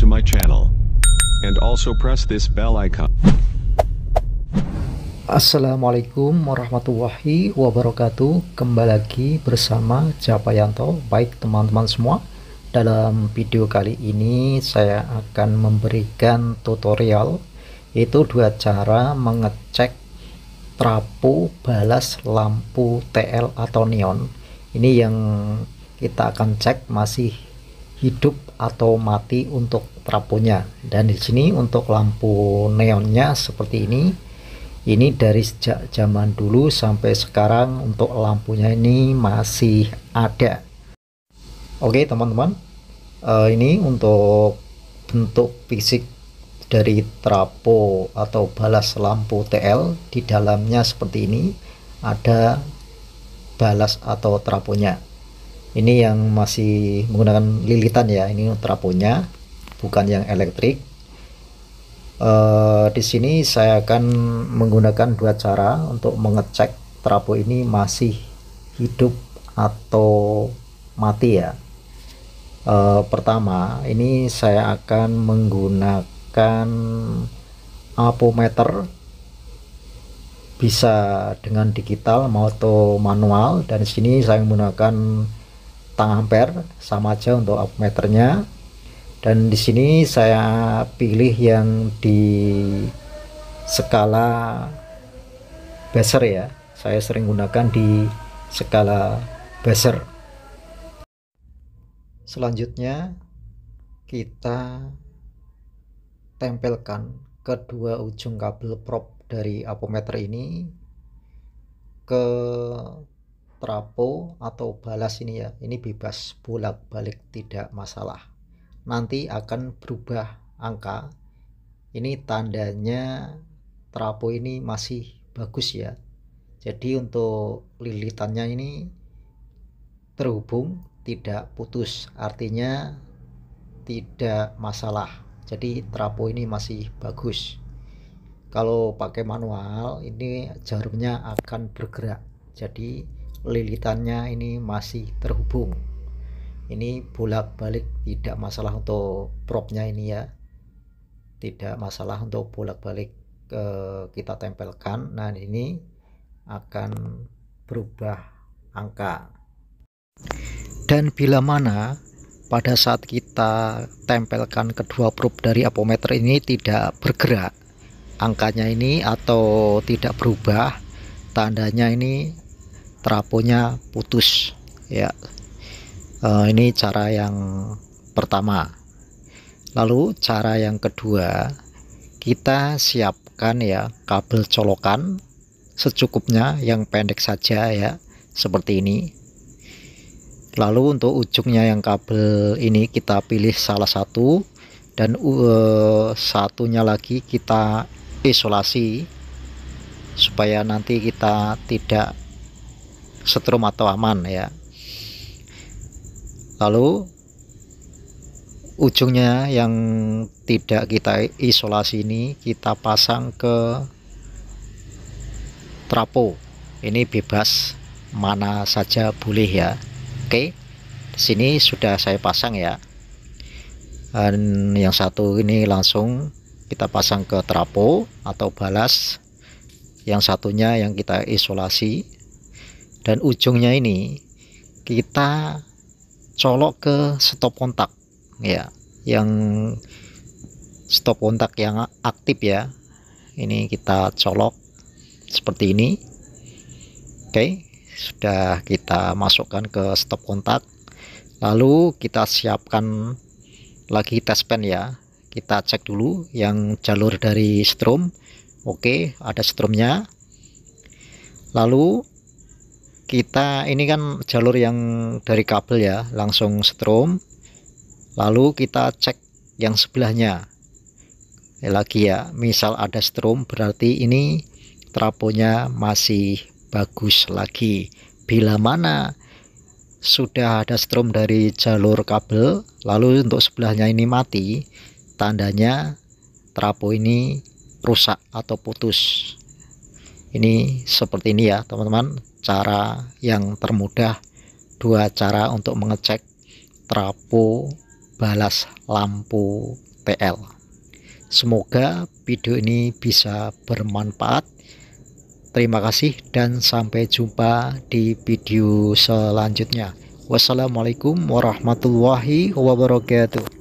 to my channel. And also press this bell icon. Assalamualaikum warahmatullahi wabarakatuh Kembali lagi bersama Japayanto Baik teman-teman semua Dalam video kali ini saya akan memberikan tutorial Yaitu dua cara mengecek trapo balas lampu TL atau neon Ini yang kita akan cek masih hidup atau mati untuk traponya dan di sini untuk lampu neonnya seperti ini. Ini dari sejak zaman dulu sampai sekarang untuk lampunya ini masih ada. Oke teman-teman. Uh, ini untuk bentuk fisik dari trapo atau balas lampu TL di dalamnya seperti ini. Ada balas atau traponya ini yang masih menggunakan lilitan ya ini traponya bukan yang elektrik. Uh, di sini saya akan menggunakan dua cara untuk mengecek trafo ini masih hidup atau mati ya. Uh, pertama ini saya akan menggunakan apometer. Bisa dengan digital maupun manual. Dan sini saya menggunakan tang ampere sama aja untuk apometernya dan di sini saya pilih yang di skala Beser ya. Saya sering gunakan di skala Beser selanjutnya kita tempelkan kedua ujung kabel prop dari apometer ini ke trapo atau balas ini ya. Ini bebas bolak balik tidak masalah. Nanti akan berubah angka. Ini tandanya trapo ini masih bagus ya. Jadi untuk lilitannya ini terhubung tidak putus. Artinya tidak masalah. Jadi trapo ini masih bagus. Kalau pakai manual ini jarumnya akan bergerak. Jadi lilitannya ini masih terhubung. Ini bolak-balik tidak masalah untuk propnya ini ya. Tidak masalah untuk bolak-balik eh, kita tempelkan. Nah ini akan berubah angka. Dan bila mana pada saat kita tempelkan kedua probe dari apometer ini tidak bergerak angkanya ini atau tidak berubah tandanya ini traponya putus. Ya. Uh, ini cara yang pertama. Lalu cara yang kedua kita siapkan ya kabel colokan secukupnya yang pendek saja ya seperti ini. Lalu untuk ujungnya yang kabel ini kita pilih salah satu dan uh, satunya lagi kita isolasi supaya nanti kita tidak setrum atau aman ya. Lalu ujungnya yang tidak kita isolasi ini kita pasang ke trapo. Ini bebas mana saja boleh ya. Oke sini sudah saya pasang ya. Dan yang satu ini langsung kita pasang ke trapo atau balas. Yang satunya yang kita isolasi dan ujungnya ini kita colok ke stop kontak ya. Yang stop kontak yang aktif ya. Ini kita colok seperti ini. Oke sudah kita masukkan ke stop kontak. Lalu kita siapkan lagi tes pen ya. Kita cek dulu yang jalur dari strom. Oke ada stromnya. Lalu kita ini kan jalur yang dari kabel ya langsung strom lalu kita cek yang sebelahnya. Ya, lagi ya misal ada strom berarti ini traponya masih bagus lagi. Bila mana sudah ada strom dari jalur kabel lalu untuk sebelahnya ini mati tandanya trapo ini rusak atau putus. Ini seperti ini ya teman-teman cara yang termudah dua cara untuk mengecek trapo balas lampu PL. Semoga video ini bisa bermanfaat. Terima kasih dan sampai jumpa di video selanjutnya. Wassalamualaikum warahmatullahi wabarakatuh.